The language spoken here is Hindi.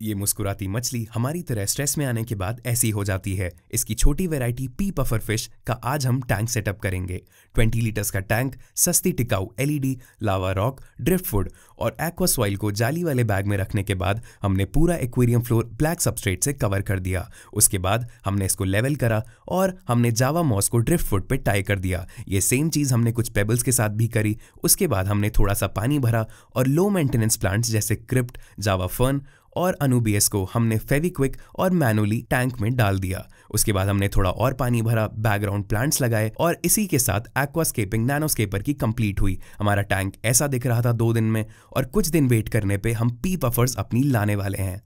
ये मुस्कुराती मछली हमारी तरह स्ट्रेस में आने के बाद ऐसी हो जाती है। इसकी छोटी वैरायटी पी पफर फ़िश का आज हम टैंक सेटअप करेंगे। 20 लीटर्स का टैंक सस्ती टिकाऊ LED lava rock driftwood और एक्वा सॉइल को जाली वाले बैग में रखने के बाद हमने पूरा एक्वेरियम फ्लोर ब्लैक सबस्ट्रेट से कवर कर दिया। उसके बाद हमने इसको लेवल करा और हमने जावा मॉस को ड्रिफ्ट फ़ूड पर टाई कर दिया। ये सेम चीज़ हमने कुछ पेबल्स के साथ भी करी। उसके बाद हमने थोड़ा सा पानी भरा और लो मेंटेनेंस प्लांट्स जैसे क्रिप्ट जावा फर्न और अनुबीएस को हमने फेविक्विक और मैनुअली टैंक में डाल दिया। उसके बाद हमने थोड़ा और पानी भरा बैकग्राउंड प्लांट्स लगाए और इसी के साथ एक्वास्केपिंग नैनोस्केपर की कंप्लीट हुई। हमारा टैंक ऐसा दिख रहा था दो दिन में और कुछ दिन वेट करने पे हम पी पफर्स अपनी लाने वाले हैं।